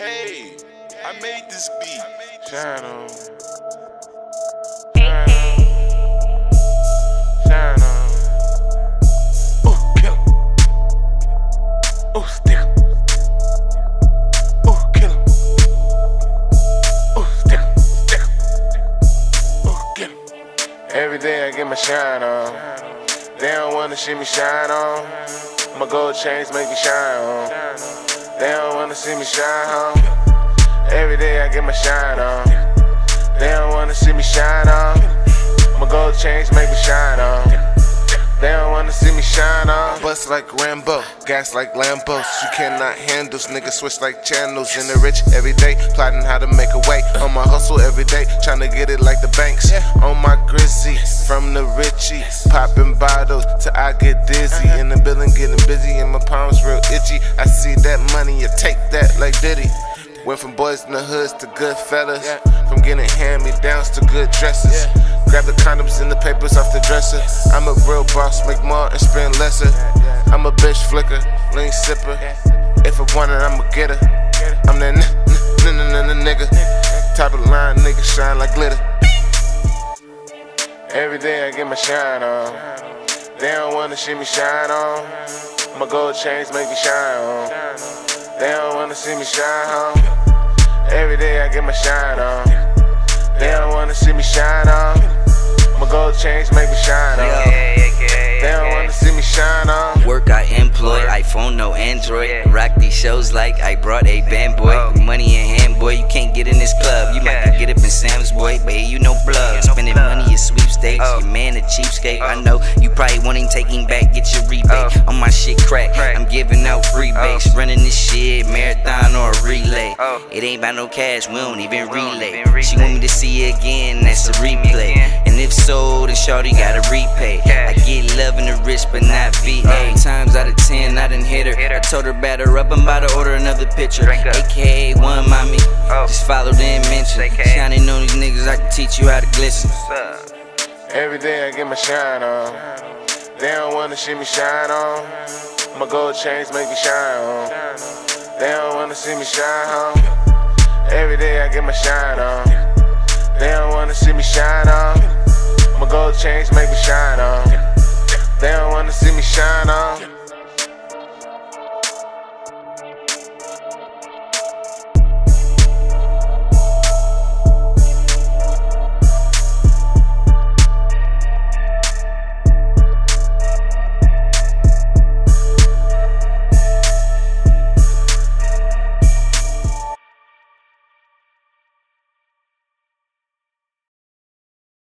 Hey, I made this beat. Shine on. Shine on. Shine on. Ooh, kill. Ooh, stick. Ooh, kill. Ooh, stick him. Ooh, get him. Every day I get my shine on. They don't wanna see me shine on. My gold chains make me shine on. They don't wanna see me shine on. Every day I get my shine on. They don't wanna see me shine on. I'ma go change my gold chains Bust like Rambo, gas like Lambos. You cannot handle, niggas switch like channels. In the rich every day, plotting how to make a way. On my hustle every day, trying to get it like the banks. On my grizzy, from the Richie, popping bottles till I get dizzy. Uh-huh. In the building, getting busy, and my palms real itchy. I see that money, you take that like Diddy. Went from boys in the hoods to good fellas. From getting hand me downs to good dresses. Grab the condoms and the papers off the dresser. I'm a real boss, make more and spend bitch flicker, lean sipper. If I want it, I'ma get her. I'm that n n n nigga. Type of line, nigga shine like glitter. Every day I get my shine on. They don't wanna see me shine on. My gold chains make me shine on. They don't wanna see me shine on. Every day I get my shine on. Like I brought a band boy. Money in hand, boy, you can't get in this club. You might get up in Sam's boy, but you no blood. Spending money is sweepstakes, your man a cheapskate. I know you probably wanting taking back, get your rebate. On my shit crack, I'm giving out rebates. Running this shit, marathon or a relay. It ain't about no cash, we don't even relay. She want me to see it again, that's a replay. And if so, then shorty gotta repay. Another picture. AKA one mommy, just follow the mention. Shining on these niggas, I can teach you how to glisten. Every day I get my shine on. They don't wanna see me shine on. My gold chains make me shine on. They don't wanna see me shine on. Every day I get my shine on. They don't wanna see me shine on. My gold chains make me shine on. They don't wanna see me shine on.